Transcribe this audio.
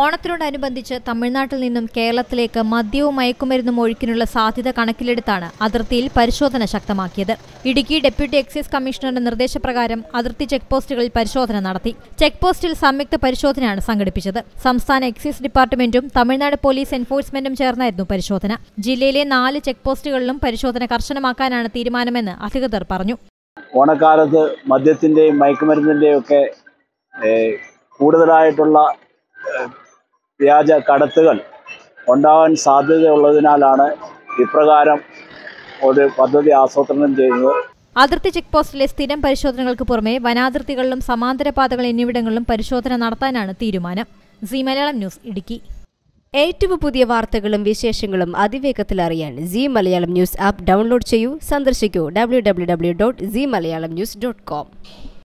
ഓണത്തിനോടനുബന്ധിച്ച് തമിഴ്നാട്ടിൽ നിന്നും കേരളത്തിലേക്ക് മദ്യവും മയക്കുമരുന്നും ഒഴുക്കിനുള്ള സാധ്യത കണക്കിലെടുത്താണ് അതിർത്തിയിൽ പരിശോധന ശക്തമാക്കിയത്. ഇടുക്കി ഡെപ്യൂട്ടി എക്സൈസ് കമ്മീഷണറുടെ നിർദ്ദേശപ്രകാരം അതിർത്തി ചെക്ക് പോസ്റ്റുകളിൽ പരിശോധന നടത്തി. ചെക്ക് പോസ്റ്റിൽ സംയുക്ത പരിശോധനയാണ് സംഘടിപ്പിച്ചത്. സംസ്ഥാന എക്സൈസ് ഡിപ്പാർട്ട്മെന്റും തമിഴ്നാട് പോലീസ് എൻഫോഴ്സ്മെന്റും ചേർന്നായിരുന്നു പരിശോധന. ജില്ലയിലെ നാല് ചെക്ക് പോസ്റ്റുകളിലും പരിശോധന കർശനമാക്കാനാണ് തീരുമാനമെന്ന് അധികൃതർ പറഞ്ഞു. ഓണക്കാലത്ത് മദ്യത്തിന്റെയും മയക്കുമരുന്നിന്റെയും ഒക്കെ കൂടുതലായിട്ടുള്ള വ്യാജ കടത്തുകൾ ഉണ്ടാവാൻ സാധ്യതയുള്ളതിനാലാണ് ഇപ്രകാരം ഒരു പദ്ധതി ആസൂത്രണം ചെയ്യുന്നത്. അതിർത്തി ചെക്ക് പോസ്റ്റിലെ സ്ഥിരം പരിശോധനകൾക്ക് പുറമെ വനാതിർത്തികളിലും സമാന്തര പാതകൾ എന്നിവിടങ്ങളിലും പരിശോധന നടത്താനാണ് തീരുമാനം. C Malayalam news Idukki. ഏറ്റവും പുതിയ വാർത്തകളും വിശേഷങ്ങളും അതിവേഗത്തിൽ അറിയാൻ C Malayalam news app download ചെയ്യൂ. സന്ദർശിക്കൂ W W W dot C Malayalam news dot com